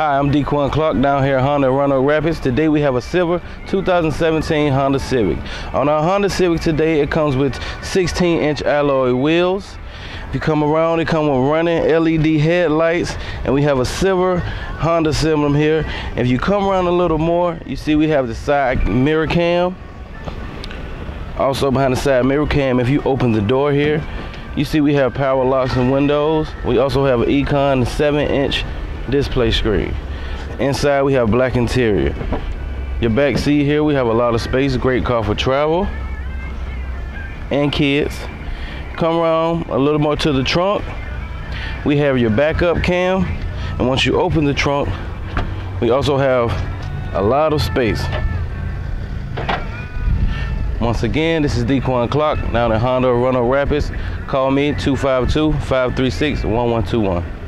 Hi, I'm Dequan Clark down here at Honda Roanoke Rapids. Today we have a silver 2017 Honda Civic. On our Honda Civic today, it comes with 16 inch alloy wheels. If you come around, it comes with running LED headlights, and we have a silver Honda emblem here. If you come around a little more, you see we have the side mirror cam. Also behind the side mirror cam, if you open the door here, you see we have power locks and windows. We also have an Econ 7 inch display screen. Inside we have black interior. Your back seat here, we have a lot of space, great car for travel and kids. Come around a little more to the trunk. We have your backup cam. And once you open the trunk, we also have a lot of space. Once again, this is Dequan Clark down at Honda Roanoke Rapids. Call me 252-536-1121.